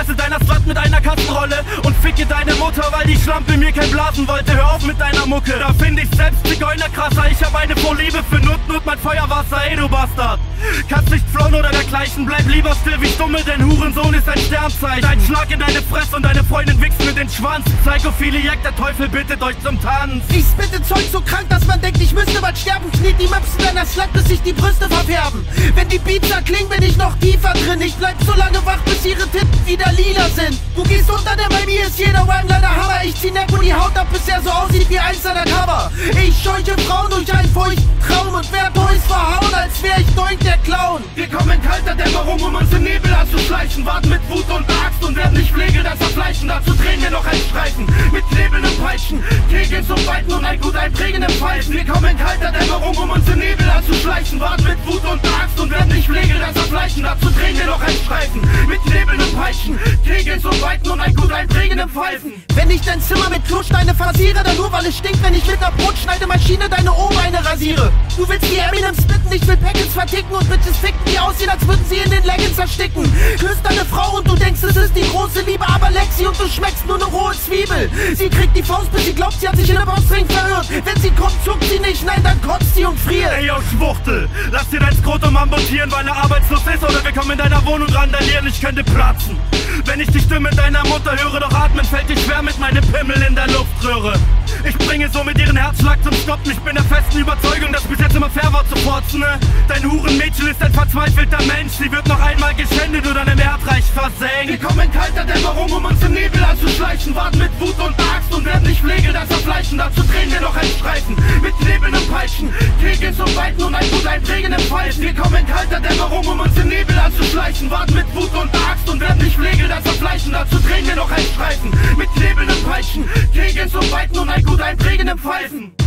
Fresse deiner Slut mit einer Kassenrolle Und ficke deine Mutter, weil die Schlampe mir kein Blasen wollte. Hör auf mit deiner Mucke, da finde ich selbst Zigeuner krasser. Ich hab eine Vorliebe für Nut, Nut, mein Feuerwasser, ey du Bastard. Kannst nicht flohen oder dergleichen, bleib lieber still wie Stummel Denn Hurensohn ist ein Sternzeichen. Ein Schlag in deine Fresse und deine Freundin wichst mit den Schwanz. Psychophiliak, der Teufel bittet euch zum Tanz. Ich spitte Zeug so krank, dass man denkt, ich müsste was sterben. Kniet die Möpsen deiner Slut, bis sich die Brüste verfärben. Wenn die Beats klingen, bin ich noch tiefer drin. Ich bleib so lange wach, bis ihre Titten wieder lila sind. Du gehst unter, denn bei mir ist jeder Rhyme leider Hammer. Ich zieh und die Haut ab, bis er so aussieht wie eins seiner Cover. Ich scheuche Frauen durch einen feuchten Traum und werd Kegeln zum Weiten und ein gut einprägenden Pfeifen. Wir kommen in kalter Dämmerung, um uns im Nebel anzuschleichen. Warten mit Wut und Axt und werden nicht Pflege das Verfleischen. Dazu drehen wir noch ein Streifen mit Knebeln und Peitschen. Kegeln zum Weiten und ein gut einprägenden Pfeifen. Wenn ich dein Zimmer mit Klosteine versiere, dann nur weil es stinkt, wenn ich mit ner Brotschneidemaschine deine O-Beine rasiere. Du willst die Eminem spitten, ich will Packets verticken und Bitches ficken, die aussehen, als würden sie in den Leggings ersticken. Küsst deine Frau und du denkst, es ist die große Liebe, aber Lexi und du schmeckst nur ne rohe Zwiebel. Sie kriegt die Faust, bis sie glaubt, sie hat sich in der Boxring verirrt. Wenn sie kommt, zuckt sie nicht, nein, dann kotzt sie und friert. Ey, yo, Schwuchtel, lass dir dein Skrotum amputieren, weil er arbeitslos ist oder wir kommen in deiner Wohnung randalieren, ich könnte platzen. Wenn ich die Stimme deiner Mutter höre, doch atmen fällt dir schwer mit meinem Pimmel in der Luftröhre. Ich bringe somit ihren Herzschlag zum Stoppen. Ich bin der festen Überzeugung, dass bis jetzt immer fair war zu forzen. Ne? Dein Hurenmädchen ist ein verzweifelter Mensch. Sie wird noch einmal geschändet und dann im Erdreich versenkt. Wir kommen in kalter Dämmerung, um uns im Nebel anzuschleichen. Warten mit Wut und Axt und werden nicht Pflege das Verfleischen. Dazu drehen wir noch ein Streifen mit Nebeln und Peitschen. Kegeln zum Weiten und ein gut einprägenden Pfeifen. Wir kommen in kalter Dämmerung, um uns im Nebel anzuschleichen. Warten mit Wut und Axt und werden nicht Pflege das Verfleischen. Dazu drehen wir noch ein Streifen mit Knebeln und Peitschen. Kegeln zum Weiten und ein gut einprägenden Pfeifen.